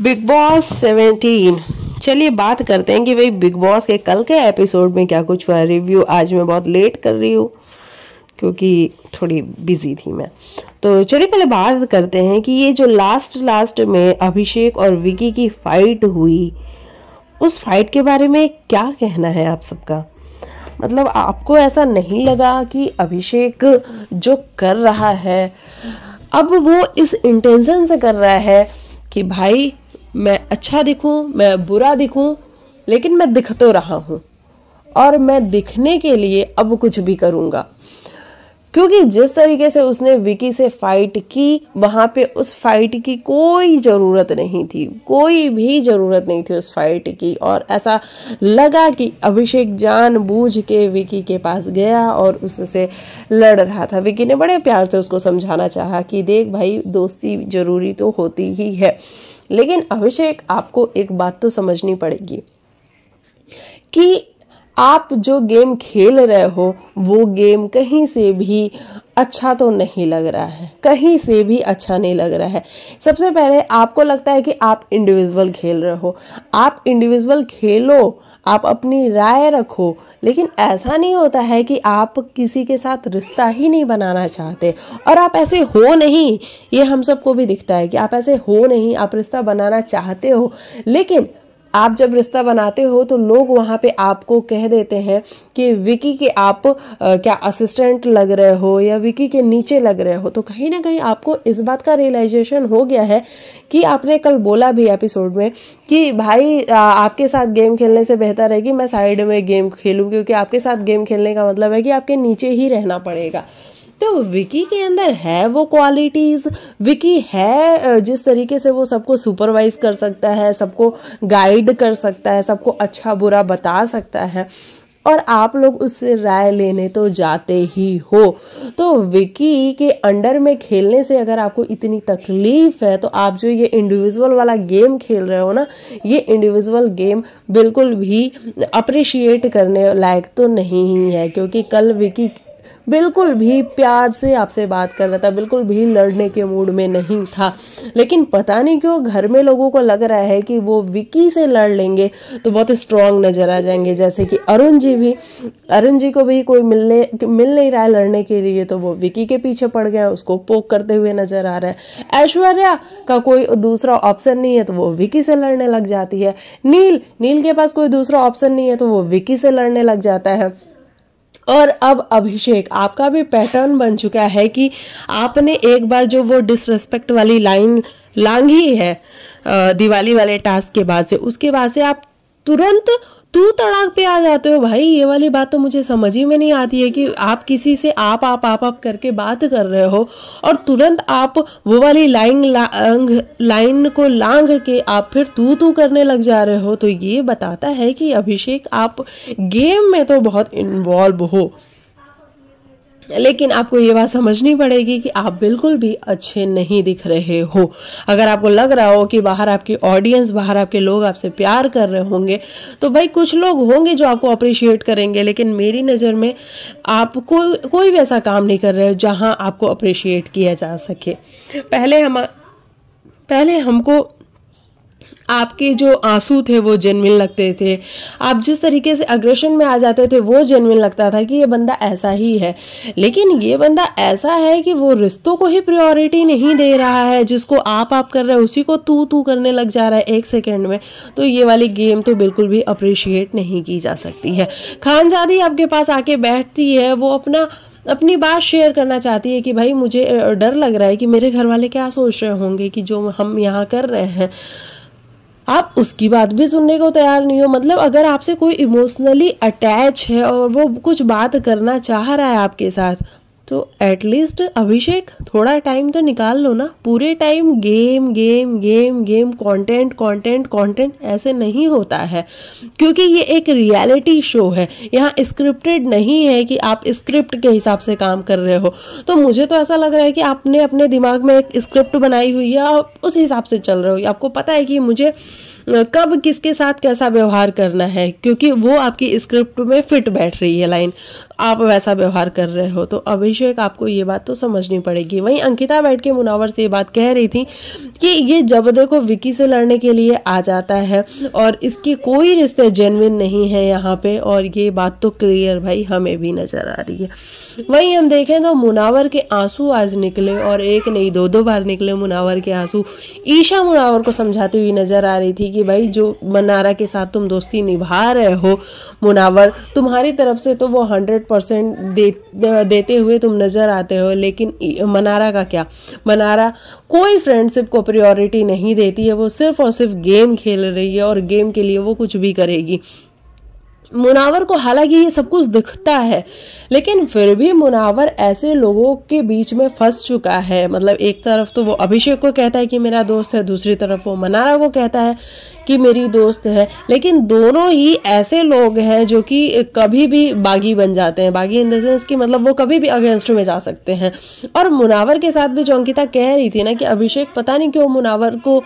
Big boss seventeen चलिए बात करते हैं कि भाई बिग बॉस के कल के एपिसोड में क्या कुछ हुआ रिव्यू आज मैं बहुत लेट कर रही हूँ, क्योंकि थोड़ी बिज़ी थी मैं। तो चलिए पहले बात करते हैं कि ये जो लास्ट लास्ट में अभिषेक और विकी की फाइट हुई, उस फाइट के बारे में क्या कहना है आप सबका? मतलब आपको ऐसा नहीं लगा कि अभिषेक जो कर रहा है, अब वो इस इंटेंशन से कर रहा है कि भाई मैं अच्छा दिखूं, मैं बुरा दिखूं, लेकिन मैं दिख तो रहा हूँ। और मैं दिखने के लिए अब कुछ भी करूँगा। क्योंकि जिस तरीके से उसने विकी से फाइट की, वहाँ पे उस फाइट की कोई ज़रूरत नहीं थी। कोई भी ज़रूरत नहीं थी उस फाइट की। और ऐसा लगा कि अभिषेक जान बूझ के विकी के पास गया और उससे लड़ रहा था। विकी ने बड़े प्यार से उसको समझाना चाहा कि देख भाई, दोस्ती ज़रूरी तो होती ही है। लेकिन अभिषेक आपको एक बात तो समझनी पड़ेगी कि आप जो गेम खेल रहे हो, वो गेम कहीं से भी अच्छा तो नहीं लग रहा है, कहीं से भी अच्छा नहीं लग रहा है। सबसे पहले आपको लगता है कि आप इंडिविजुअल खेल रहे हो। आप इंडिविजुअल खेलो, आप अपनी राय रखो, लेकिन ऐसा नहीं होता है कि आप किसी के साथ रिश्ता ही नहीं बनाना चाहते। और आप ऐसे हो नहीं, ये हम सबको भी दिखता है कि आप ऐसे हो नहीं, आप रिश्ता बनाना चाहते हो। लेकिन आप जब रिश्ता बनाते हो तो लोग वहाँ पे आपको कह देते हैं कि विकी के आप आ, क्या असिस्टेंट लग रहे हो या विकी के नीचे लग रहे हो? तो कहीं ना कहीं आपको इस बात का रियलाइजेशन हो गया है कि आपने कल बोला भी एपिसोड में कि भाई आ, आपके साथ गेम खेलने से बेहतर है कि मैं साइड में गेम खेलूँ क्योंकि आपके साथ गेम खेलने का मतलब है कि आपके नीचे ही रहना पड़ेगा। तो विकी के अंदर है वो क्वालिटीज़ विकी है जिस तरीके से वो सबको सुपरवाइज कर सकता है, सबको गाइड कर सकता है, सबको अच्छा बुरा बता सकता है, और आप लोग उससे राय लेने तो जाते ही हो। तो विकी के अंडर में खेलने से अगर आपको इतनी तकलीफ़ है तो आप जो ये इंडिविजुअल वाला गेम खेल रहे हो ना, ये इंडिविजुअल गेम बिल्कुल भी अप्रिशिएट करने लायक तो नहीं ही है, क्योंकि कल विकी बिल्कुल भी प्यार से आपसे बात कर रहा था, बिल्कुल भी लड़ने के मूड में नहीं था। लेकिन पता नहीं क्यों घर में लोगों को लग रहा है कि वो विकी से लड़ लेंगे तो बहुत स्ट्रांग नज़र आ जाएँगे। जैसे कि अरुण जी भी, अरुण जी को भी कोई मिलने, मिल नहीं रहा है लड़ने के लिए तो वो विकी के पीछे पड़ गया, उसको पोक करते हुए नज़र आ रहा है। ऐश्वर्या का कोई दूसरा ऑप्शन नहीं है तो वो विकी से लड़ने लग जाती है। नील नील के पास कोई दूसरा ऑप्शन नहीं है तो वो विकी से लड़ने लग जाता है। और अब अभिषेक, आपका भी पैटर्न बन चुका है कि आपने एक बार जो वो डिसरेस्पेक्ट वाली लाइन लांघी है दिवाली वाले टास्क के बाद से, उसके बाद से आप तुरंत तू तड़ाक पे आ जाते हो भाई, ये वाली बात तो मुझे समझ ही में नहीं आती है कि आप किसी से आप आप आप आप करके बात कर रहे हो और तुरंत आप वो वाली लाइन लांग लाइन को लांग के आप फिर तू तू करने लग जा रहे हो। तो ये बताता है कि अभिषेक, आप गेम में तो बहुत इन्वॉल्व हो। लेकिन आपको ये बात समझनी पड़ेगी कि आप बिल्कुल भी अच्छे नहीं दिख रहे हो। अगर आपको लग रहा हो कि बाहर आपकी ऑडियंस बाहर आपके लोग आपसे प्यार कर रहे होंगे तो भाई कुछ लोग होंगे जो आपको अप्रिशिएट करेंगे लेकिन मेरी नज़र में आप को, कोई भी ऐसा काम नहीं कर रहे हो जहाँ आपको अप्रिशिएट किया जा सके। पहले हम पहले हमको आपके जो आँसू थे वो जेनविन लगते थे। आप जिस तरीके से अग्रेशन में आ जाते थे, वो जेनविन लगता था कि ये बंदा ऐसा ही है। लेकिन ये बंदा ऐसा है कि वो रिश्तों को ही प्रायोरिटी नहीं दे रहा है, जिसको आप आप कर रहे हैं, उसी को तू तू करने लग जा रहा है एक सेकेंड में। तो ये वाली गेम तो बिल्कुल भी अप्रिशिएट नहीं की जा सकती है। खानजादी आपके पास आके बैठती है, वो अपना, अपनी बात शेयर करना चाहती है कि भाई मुझे डर लग रहा है कि मेरे घर वाले क्या सोच रहे होंगे कि जो हम यहाँ कर रहे हैं। आप उसकी बात भी सुनने को तैयार नहीं हो। मतलब अगर आपसे कोई इमोशनली अटैच है और वो कुछ बात करना चाह रहा है आपके साथ तो एटलीस्ट अभिषेक, थोड़ा टाइम तो निकाल लो ना। पूरे time game game game game content content content ऐसे नहीं होता है। क्योंकि ये एक रियलिटी शो है। यहाँ स्क्रिप्टेड नहीं है कि आप स्क्रिप्ट के हिसाब से काम कर रहे हो। तो मुझे तो ऐसा लग रहा है कि आपने अपने दिमाग में एक स्क्रिप्ट बनाई हुई है और उस हिसाब से चल रहे हो। आपको पता है कि मुझे कब किसके साथ कैसा व्यवहार करना है? क्योंकि वो आपकी स्क्रिप्ट में फिट बैठ रही है लाइन। आप वैसा व्यवहार कर रहे हो तो अभिषेक आपको ये बात तो समझनी पड़ेगी। वहीं अंकिता बैठ के मुनावर से ये बात कह रही थी कि ये जब देखो विकी से लड़ने के लिए आ जाता है और इसके कोई रिश्ते जेनविन नहीं है यहाँ पे और ये बात तो क्लियर भाई हमें भी नज़र आ रही है। वहीं हम देखें तो मुनावर के आँसू आज निकले और एक नहीं दो दो बार निकले मुनावर के आँसू। ईशा मुनावर को समझाती हुई नज़र आ रही थी कि भाई जो मनारा के साथ तुम दोस्ती निभा रहे हो मुनावर तुम्हारी तरफ़ से तो वो हंड्रेड परसेंट दे, देते हुए तुम नज़र आते हो लेकिन मनारा का क्या? मनारा कोई फ्रेंडशिप को प्रायोरिटी नहीं देती है वो सिर्फ़ और सिर्फ़ गेम खेल रही है और गेम के लिए वो कुछ भी करेगी। मुनावर को हालाँकि ये सब कुछ दिखता है, लेकिन फिर भी मुनावर ऐसे लोगों के बीच में फंस चुका है। मतलब एक तरफ़ तो वो अभिषेक को कहता है कि मेरा दोस्त है, दूसरी तरफ़ वो मनारा को कहता है कि मेरी दोस्त है। लेकिन दोनों ही ऐसे लोग हैं जो कि कभी भी बागी बन जाते हैं। बागी इन द सेंस कि मतलब वो कभी भी अगेंस्ट में जा सकते हैं। और मुनावर के साथ भी जो अंकिता कह रही थी ना कि अभिषेक पता नहीं क्यों मुनावर को,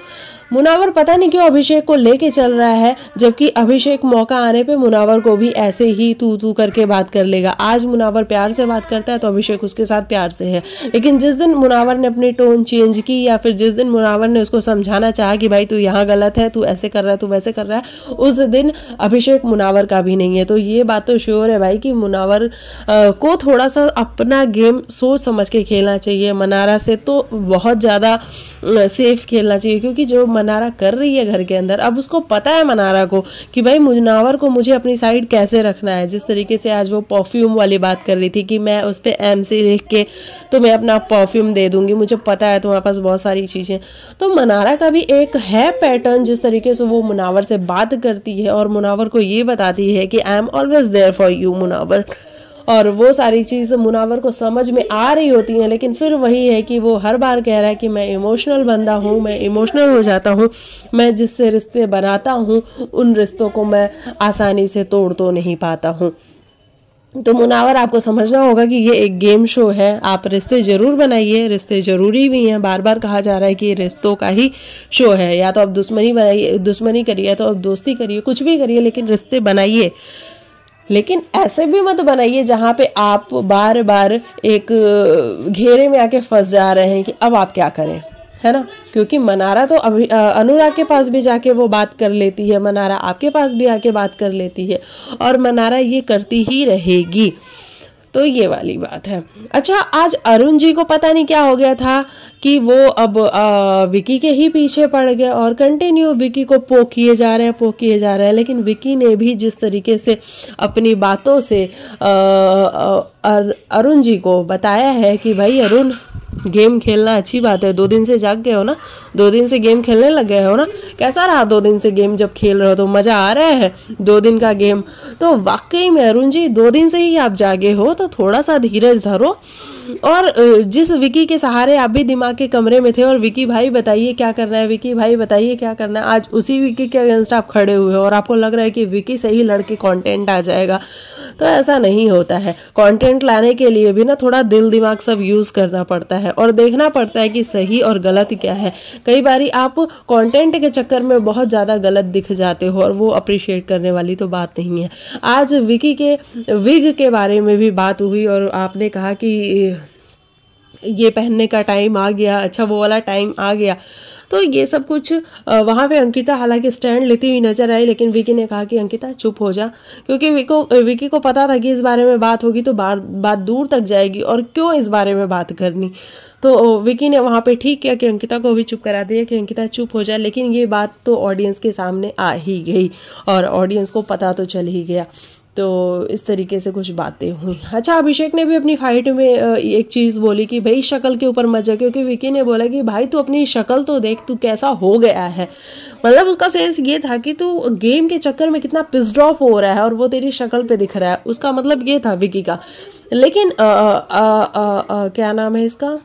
मुनावर पता नहीं क्यों अभिषेक को लेके चल रहा है, जबकि अभिषेक मौका आने पे मुनावर को भी ऐसे ही तू तू करके बात कर लेगा। आज मुनावर प्यार से बात करता है तो अभिषेक उसके साथ प्यार से है। लेकिन जिस दिन मुनावर ने अपनी टोन चेंज की या फिर जिस दिन मुनावर ने उसको समझाना चाहा कि भाई तू यहाँ गलत है, तू ऐसे कर रहा है, तू वैसे कर रहा है, उस दिन अभिषेक मुनावर का भी नहीं है। तो ये बात तो श्योर है भाई कि मुनावर को थोड़ा सा अपना गेम सोच समझ के खेलना चाहिए। मनारा से तो बहुत ज़्यादा सेफ़ खेलना चाहिए, क्योंकि जो मनारा कर रही है घर के अंदर, अब उसको पता है मनारा को कि भाई मुनावर को मुझे अपनी साइड कैसे रखना है। जिस तरीके से आज वो परफ्यूम वाली बात कर रही थी कि मैं उस पर एम सी लिख के तो मैं अपना परफ्यूम दे दूँगी, मुझे पता है तुम्हारे पास बहुत सारी चीज़ें। तो मनारा का भी एक है पैटर्न जिस तरीके से वो मुनावर से बात करती है और मुनावर को ये बताती है कि I am always there for you Munawar. और वो सारी चीज़ मुनावर को समझ में आ रही होती हैं, लेकिन फिर वही है कि वो हर बार कह रहा है कि मैं इमोशनल बंदा हूँ, मैं इमोशनल हो जाता हूँ, मैं जिससे रिश्ते बनाता हूँ, उन रिश्तों को मैं आसानी से तोड़ तो नहीं पाता हूँ। तो मुनावर, आपको समझना होगा कि ये एक गेम शो है। आप रिश्ते ज़रूर बनाइए, रिश्ते ज़रूरी भी हैं। बार बार कहा जा रहा है कि ये रिश्तों का ही शो है। या तो आप दुश्मनी बनाइए, दुश्मनी करिए तो आप दोस्ती करिए, कुछ भी करिए, लेकिन रिश्ते बनाइए। लेकिन ऐसे भी मत बनाइए जहाँ पे आप बार बार एक घेरे में आके फंस जा रहे हैं कि अब आप क्या करें। है ना? क्योंकि मनारा तो अभी अनुराग के पास भी जाके वो बात कर लेती है मनारा आपके पास भी आके बात कर लेती है और मनारा ये करती ही रहेगी। तो ये वाली बात है। अच्छा आज अरुण जी को पता नहीं क्या हो गया था कि वो अब आ, विकी के ही पीछे पड़ गए और कंटिन्यू विकी को पो किए जा रहे हैं पो किए जा रहे हैं। लेकिन विकी ने भी जिस तरीके से अपनी बातों से अरुण जी को बताया है कि भाई अरुण गेम खेलना अच्छी बात है। दो दिन से जाग गए हो ना? दो दिन से गेम खेलने लग गए हो ना? कैसा रहा दो दिन से गेम जब खेल रहे हो? तो मज़ा आ रहा है दो दिन का गेम? तो वाकई में अरुण जी, दो दिन से ही आप जागे हो तो थोड़ा सा धीरज धरो। और जिस विकी के सहारे आप भी दिमाग के कमरे में थे, और विकी भाई बताइए क्या करना है? विकी भाई बताइए क्या करना है? आज उसी विकी के अगेंस्ट आप खड़े हुए हो, और आपको लग रहा है कि विकी से ही लड़के कंटेंट आ जाएगा। तो ऐसा नहीं होता है। कंटेंट लाने के लिए भी ना थोड़ा दिल दिमाग सब यूज़ करना पड़ता है और देखना पड़ता है कि सही और गलत क्या है। कई बार आप कंटेंट के चक्कर में बहुत ज़्यादा गलत दिख जाते हो और वो अप्रिशिएट करने वाली तो बात नहीं है। आज विकी के विग के बारे में भी बात हुई और आपने कहा कि ये पहनने का टाइम आ गया अच्छा वो वाला टाइम आ गया। तो ये सब कुछ वहाँ पे अंकिता हालाँकि स्टैंड लेती हुई नज़र आई, लेकिन विकी ने कहा कि अंकिता चुप हो जा, क्योंकि विको, विकी को पता था कि इस बारे में बात होगी तो बार, बात दूर तक जाएगी, और क्यों इस बारे में बात करनी। तो विकी ने वहाँ पे ठीक किया कि अंकिता को भी चुप करा दिया कि अंकिता चुप हो जाए लेकिन ये बात तो ऑडियंस के सामने आ ही गई, और ऑडियंस को पता तो चल ही गया। तो इस तरीके से कुछ बातें हुई। अच्छा अभिषेक ने भी अपनी फाइट में एक चीज़ बोली कि भाई शक्ल के ऊपर मत जा क्योंकि विकी ने बोला कि भाई तू अपनी शक्ल तो देख तू कैसा हो गया है। मतलब उसका सेंस ये था कि तू गेम के चक्कर में कितना पिस्ड ऑफ़ हो रहा है और वो तेरी शक्ल पे दिख रहा है। उसका मतलब ये था विकी का। लेकिन आ, आ, आ, आ, क्या नाम है इसका?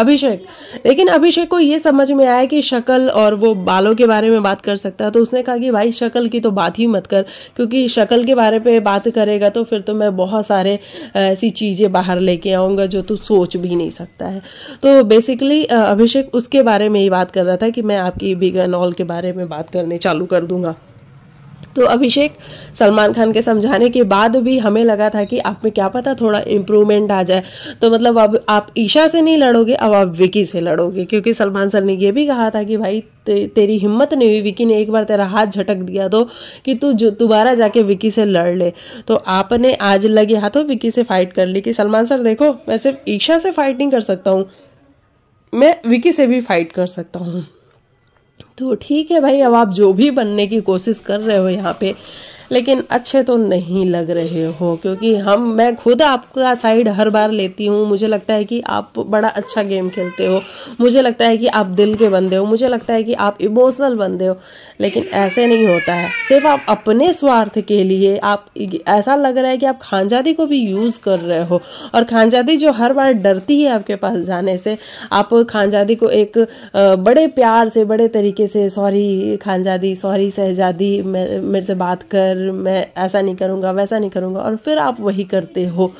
अभिषेक। लेकिन अभिषेक को ये समझ में आया कि शक्ल और वो बालों के बारे में बात कर सकता है तो उसने कहा कि भाई, शक्ल की तो बात ही मत कर, क्योंकि शक्ल के बारे पे बात करेगा तो फिर तो मैं बहुत सारे ऐसी चीज़ें बाहर लेके आऊँगा जो तू सोच भी नहीं सकता है। तो बेसिकली अभिषेक उसके बारे में ही बात कर रहा था कि मैं आपकी बिग एंड ऑल के बारे में बात करने चालू कर दूँगा। तो अभिषेक सलमान खान के समझाने के बाद भी हमें लगा था कि आप में क्या पता थोड़ा इम्प्रूवमेंट आ जाए। तो मतलब अब आप ईशा से नहीं लड़ोगे अब आप विकी से लड़ोगे। क्योंकि सलमान सर ने ये भी कहा था कि भाई ते, तेरी हिम्मत नहीं हुई विकी ने एक बार तेरा हाथ झटक दिया तो कि तू जो दोबारा जाके विकी से लड़ ले। तो आपने आज लगे हाथों विकी से फाइट कर ली कि सलमान सर देखो मैं सिर्फ़ ईशा से फाइट नहीं कर सकता हूँ मैं विकी से भी फाइट कर सकता हूँ। तो ठीक है भाई, अब आप जो भी बनने की कोशिश कर रहे हो यहाँ पे लेकिन अच्छे तो नहीं लग रहे हो, क्योंकि हम, मैं खुद आपका साइड हर बार लेती हूँ। मुझे लगता है कि आप बड़ा अच्छा गेम खेलते हो। मुझे लगता है कि आप दिल के बंदे हो। मुझे लगता है कि आप इमोशनल बंदे हो। लेकिन ऐसे नहीं होता है। सिर्फ़ आप अपने स्वार्थ के लिए, आप, ऐसा लग रहा है कि आप खानजादी को भी यूज़ कर रहे हो। और खानजादी जो हर बार डरती है आपके पास जाने से, आप खानजादी को एक बड़े प्यार से, बड़े तरीके से सॉरी खानजादी सॉरी शहजादी मेरे से बात कर मैं ऐसा नहीं करूँगा, वैसा नहीं करूँगा, और फिर आप वही करते हो।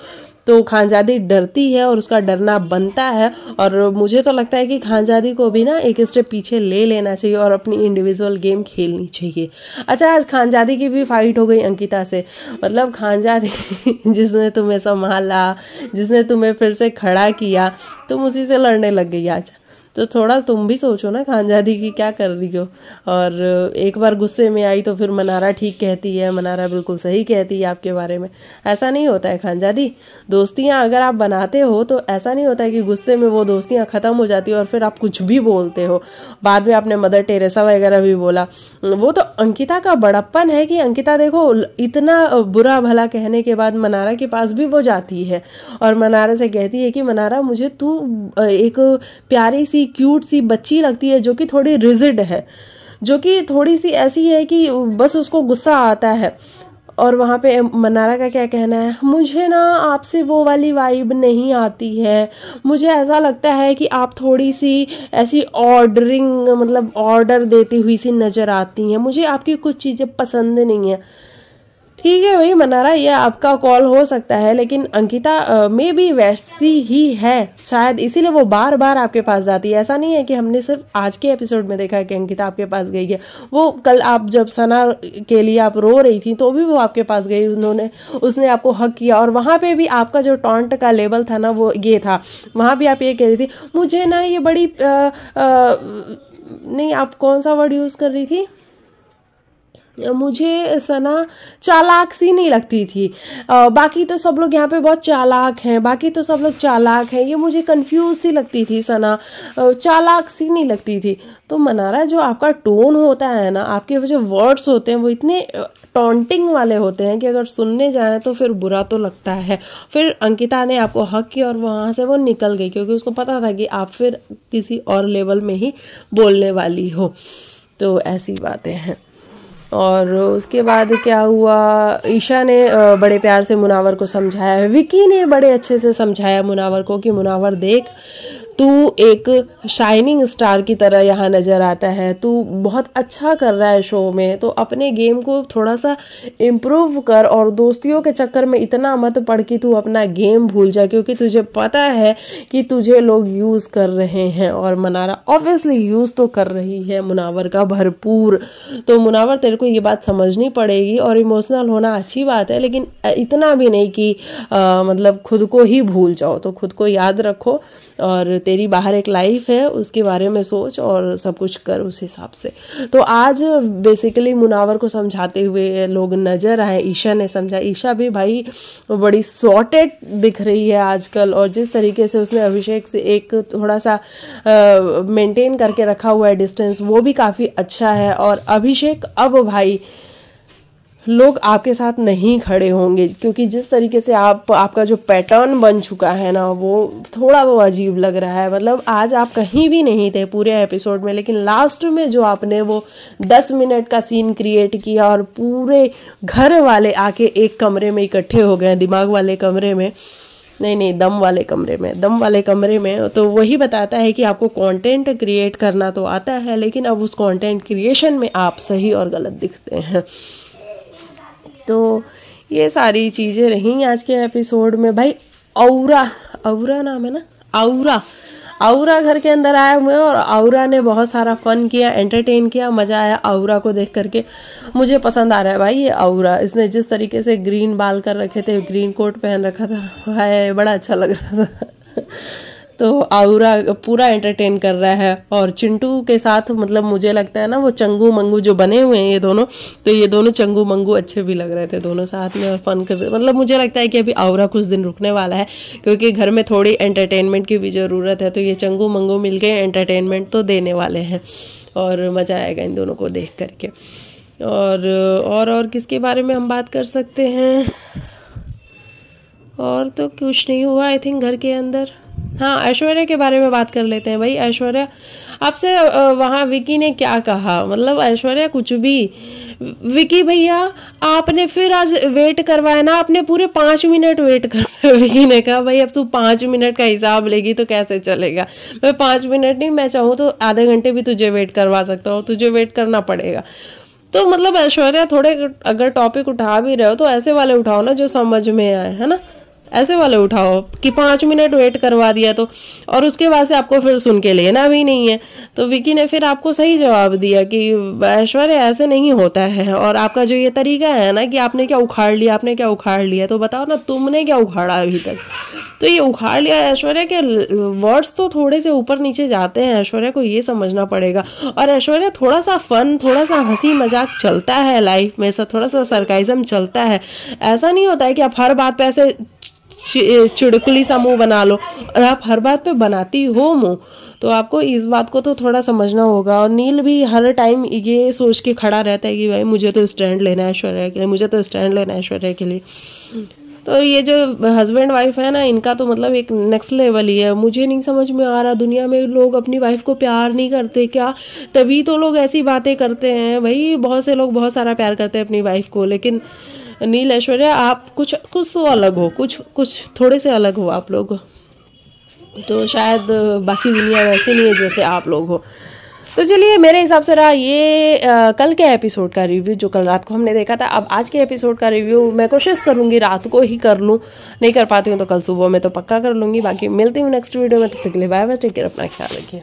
तो खानजादी डरती है और उसका डरना बनता है, और मुझे तो लगता है कि खानजादी को भी ना एक स्टेप पीछे ले लेना चाहिए और अपनी इंडिविजुअल गेम खेलनी चाहिए। अच्छा आज खानजादी की भी फाइट हो गई अंकिता से। मतलब खानजादी जिसने तुम्हें संभाला, जिसने तुम्हें फिर से खड़ा किया, तुम उसी से लड़ने लग गई आज। तो थोड़ा तुम भी सोचो ना खानजादी की क्या कर रही हो। और एक बार गुस्से में आई तो फिर मनारा ठीक कहती है, मनारा बिल्कुल सही कहती है आपके बारे में। ऐसा नहीं होता है खानजादी। दोस्तियाँ अगर आप बनाते हो तो ऐसा नहीं होता है कि गुस्से में वो दोस्तियाँ ख़त्म हो जाती है और फिर आप कुछ भी बोलते हो। बाद में आपने मदर टेरेसा वगैरह भी बोला। वो तो अंकिता का बड़प्पन है कि अंकिता देखो, इतना बुरा भला कहने के बाद मनारा के पास भी वो जाती है। और मनारा से कहती है कि, मनारा, मुझे तू एक प्यारी सी क्यूट सी बच्ची लगती है जो कि थोड़ी रिजिड है, जो कि थोड़ी सी ऐसी है कि बस उसको गुस्सा आता है। और वहाँ पे मनारा का क्या कहना है? मुझे ना आपसे वो वाली वाइब नहीं आती है। मुझे ऐसा लगता है कि आप थोड़ी सी ऐसी ऑर्डरिंग मतलब ऑर्डर देती हुई सी नज़र आती हैं। मुझे आपकी कुछ चीज़ें पसंद नहीं है। ठीक है भाई मनारा ये आपका कॉल हो सकता है लेकिन अंकिता में भी वैसी ही है शायद इसीलिए वो बार बार आपके पास जाती है। ऐसा नहीं है कि हमने सिर्फ़ आज के एपिसोड में देखा है कि अंकिता आपके पास गई है। वो कल आप जब सना के लिए आप रो रही थी तो भी वो आपके पास गई उन्होंने उसने आपको हक किया। और वहाँ पर भी आपका जो टॉन्ट का लेवल था ना वो ये था। वहाँ भी आप ये कह रही थी मुझे ना ये बड़ी आ, आ, नहीं आप कौन सा वर्ड यूज़ कर रही थी? मुझे सना चालाक सी नहीं लगती थी। आ, बाकी तो सब लोग यहाँ पे बहुत चालाक हैं बाकी तो सब लोग चालाक हैं ये मुझे कंफ्यूज सी लगती थी सना। चालाक सी नहीं लगती थी। तो मनारा जो आपका टोन होता है ना आपके वो जो वर्ड्स होते हैं वो इतने टॉन्टिंग वाले होते हैं कि अगर सुनने जाए तो फिर बुरा तो लगता है। फिर अंकिता ने आपको हक किया और वहाँ से वो निकल गई क्योंकि उसको पता था कि आप फिर किसी और लेवल में ही बोलने वाली हो। तो ऐसी बातें हैं। और उसके बाद क्या हुआ? ईशा ने बड़े प्यार से मुनावर को समझाया विकी ने बड़े अच्छे से समझाया मुनावर को कि मुनावर देख तू एक शाइनिंग स्टार की तरह यहाँ नज़र आता है। तू बहुत अच्छा कर रहा है शो में। तो अपने गेम को थोड़ा सा इम्प्रूव कर और दोस्तियों के चक्कर में इतना मत पढ़ कि तू अपना गेम भूल जा क्योंकि तुझे पता है कि तुझे लोग यूज़ कर रहे हैं और मनारा ऑब्वियसली यूज़ तो कर रही है। मुनावर का भरपूर। तो मुनावर तेरे को ये बात समझनी पड़ेगी और इमोशनल होना अच्छी बात है लेकिन इतना भी नहीं कि आ, मतलब खुद को ही भूल जाओ। तो खुद को याद रखो और तेरी बाहर एक लाइफ है, उसके बारे में सोच और सब कुछ कर उस हिसाब से। तो आज बेसिकली मुनावर को समझाते हुए लोग नज़र आए, ईशा ने समझा ईशा भी भाई बड़ी सॉर्टेड दिख रही है आजकल और जिस तरीके से उसने अभिषेक से एक थोड़ा सा मेंटेन करके रखा हुआ है डिस्टेंस वो भी काफ़ी अच्छा है। और अभिषेक, अब भाई लोग आपके साथ नहीं खड़े होंगे, क्योंकि जिस तरीके से आप, आपका जो पैटर्न बन चुका है ना, वो थोड़ा वो अजीब लग रहा है। मतलब आज आप कहीं भी नहीं थे पूरे एपिसोड में, लेकिन लास्ट में जो आपने वो दस मिनट का सीन क्रिएट किया और पूरे घर वाले आके एक कमरे में इकट्ठे हो गए, दिमाग वाले कमरे में, नहीं नहीं, दम वाले कमरे में, दम वाले कमरे में तो वही बताता है कि आपको कंटेंट क्रिएट करना तो आता है, लेकिन अब उस कंटेंट क्रिएशन में आप सही और गलत दिखते हैं। तो ये सारी चीज़ें रहीं आज के एपिसोड में। भाई, औरा औरा नाम है ना? औरा। आउरा घर के अंदर आए हुए और आउरा ने बहुत सारा फन किया एंटरटेन किया, मज़ा आया आउरा को देख करके। मुझे पसंद आ रहा है भाई ये आउरा इसने जिस तरीके से ग्रीन बाल कर रखे थे ग्रीन कोट पहन रखा था है बड़ा अच्छा लग रहा था। तो आउरा पूरा एंटरटेन कर रहा है और चिंटू के साथ मतलब मुझे लगता है ना वो चंगू मंगू जो बने हुए हैं ये दोनों तो ये दोनों चंगू मंगू अच्छे भी लग रहे थे दोनों साथ में और फन कर मतलब मुझे लगता है कि अभी आउरा कुछ दिन रुकने वाला है, क्योंकि घर में थोड़ी एंटरटेनमेंट की भी ज़रूरत है तो ये चंगू मंगू मिल के एंटरटेनमेंट तो देने वाले हैं और मज़ा आएगा इन दोनों को देख करके। और और और किसके बारे में हम बात कर सकते हैं? और तो कुछ नहीं हुआ आई थिंक घर के अंदर। हाँ ऐश्वर्या के बारे में बात कर लेते हैं भाई। ऐश्वर्या, आपसे वहाँ विकी ने क्या कहा? मतलब ऐश्वर्या, कुछ भी। विकी भैया, आपने फिर आज वेट करवाया ना? आपने पूरे पाँच मिनट वेट करवाया, विकी ने कहा। भाई, अब तू पाँच मिनट का हिसाब लेगी तो कैसे चलेगा? मैं पाँच मिनट नहीं, मैं चाहूँ तो आधे घंटे भी तुझे वेट करवा सकता हूँ। तुझे वेट करना पड़ेगा। तो मतलब ऐश्वर्या, थोड़े अगर टॉपिक उठा भी रहे हो तो ऐसे वाले उठाओ ना जो समझ में आए, है ना? ऐसे वाले उठाओ कि पाँच मिनट वेट करवा दिया तो। और उसके बाद से आपको फिर सुन के लेना भी नहीं है। तो विकी ने फिर आपको सही जवाब दिया कि ऐश्वर्य, ऐसे नहीं होता है। और आपका जो ये तरीका है ना कि आपने क्या उखाड़ लिया, आपने क्या उखाड़ लिया तो बताओ ना तुमने क्या उखाड़ा अभी तक? तो ये उखाड़ लिया ऐश्वर्या के वर्ड्स तो थोड़े से ऊपर नीचे जाते हैं। ऐश्वर्या को ये समझना पड़ेगा। और ऐश्वर्या थोड़ा सा फन थोड़ा सा हँसी मज़ाक चलता है लाइफ में ऐसा थोड़ा सा सरकाइजम चलता है। ऐसा नहीं होता है कि आप हर बात पे ऐसे चिड़कुली सा मुँह बना लो। और आप हर बात पे बनाती हो मुँह। तो आपको इस बात को तो थोड़ा समझना होगा। और नील भी हर टाइम ये सोच के खड़ा रहता है कि भाई मुझे तो स्टैंड लेना है ऐश्वर्या के लिए, मुझे तो स्टैंड लेना है ऐश्वर्या के लिए। तो ये जो हस्बैंड वाइफ है ना, इनका तो मतलब एक नेक्स्ट लेवल ही है। मुझे नहीं समझ में आ रहा, दुनिया में लोग अपनी वाइफ को प्यार नहीं करते क्या? तभी तो लोग ऐसी बातें करते हैं। भाई, बहुत से लोग बहुत सारा प्यार करते हैं अपनी वाइफ को, लेकिन नील ऐश्वर्या आप कुछ कुछ तो अलग हो कुछ कुछ थोड़े से अलग हो आप लोग। तो शायद बाकी दुनिया वैसे नहीं है जैसे आप लोग हो। तो चलिए मेरे हिसाब से रहा ये आ, कल के एपिसोड का रिव्यू जो कल रात को हमने देखा था। अब आज के एपिसोड का रिव्यू मैं कोशिश करूँगी रात को ही कर लूँ। नहीं कर पाती हूँ तो कल सुबह में तो पक्का कर लूँगी। बाकी मिलती हूँ नेक्स्ट वीडियो में तब तक के लिए बाय बाय टेक केयर अपना ख्याल रखिए।